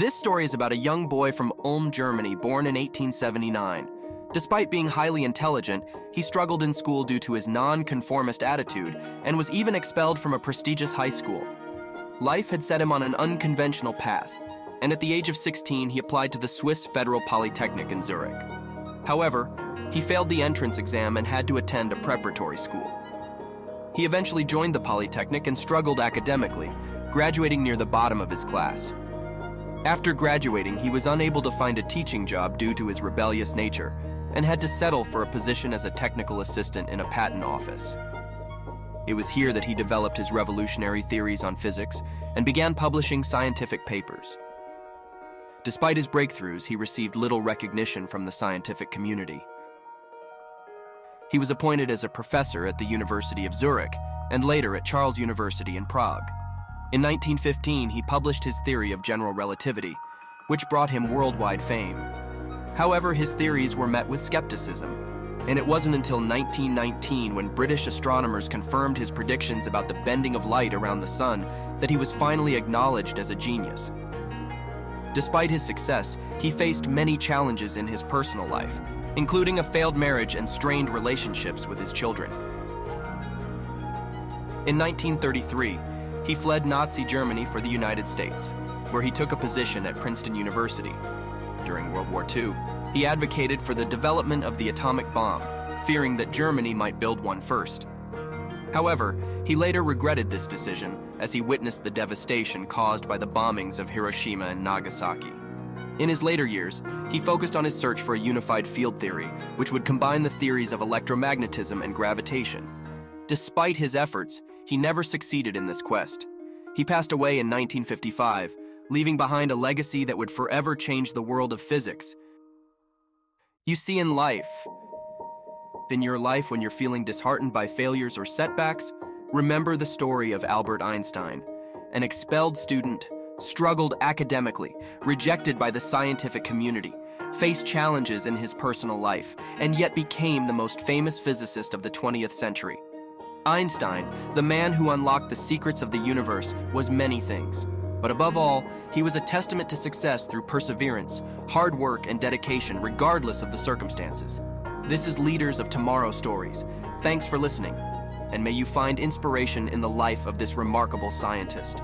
This story is about a young boy from Ulm, Germany, born in 1879. Despite being highly intelligent, he struggled in school due to his non-conformist attitude and was even expelled from a prestigious high school. Life had set him on an unconventional path, and at the age of 16, he applied to the Swiss Federal Polytechnic in Zurich. However, he failed the entrance exam and had to attend a preparatory school. He eventually joined the Polytechnic and struggled academically, graduating near the bottom of his class. After graduating, he was unable to find a teaching job due to his rebellious nature and had to settle for a position as a technical assistant in a patent office. It was here that he developed his revolutionary theories on physics and began publishing scientific papers. Despite his breakthroughs, he received little recognition from the scientific community. He was appointed as a professor at the University of Zurich and later at Charles University in Prague. In 1915, he published his theory of general relativity, which brought him worldwide fame. However, his theories were met with skepticism, and it wasn't until 1919 when British astronomers confirmed his predictions about the bending of light around the sun that he was finally acknowledged as a genius. Despite his success, he faced many challenges in his personal life, including a failed marriage and strained relationships with his children. In 1933, he fled Nazi Germany for the United States, where he took a position at Princeton University. During World War II, he advocated for the development of the atomic bomb, fearing that Germany might build one first. However, he later regretted this decision as he witnessed the devastation caused by the bombings of Hiroshima and Nagasaki. In his later years, he focused on his search for a unified field theory, which would combine the theories of electromagnetism and gravitation. Despite his efforts, he never succeeded in this quest. He passed away in 1955, leaving behind a legacy that would forever change the world of physics. You see, in life, in your life when you're feeling disheartened by failures or setbacks, remember the story of Albert Einstein, an expelled student, struggled academically, rejected by the scientific community, faced challenges in his personal life, and yet became the most famous physicist of the 20th century. Einstein, the man who unlocked the secrets of the universe, was many things. But above all, he was a testament to success through perseverance, hard work, and dedication, regardless of the circumstances. This is Leaders of Tomorrow Stories. Thanks for listening, and may you find inspiration in the life of this remarkable scientist.